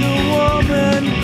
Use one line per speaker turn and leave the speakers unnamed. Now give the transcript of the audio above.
the woman.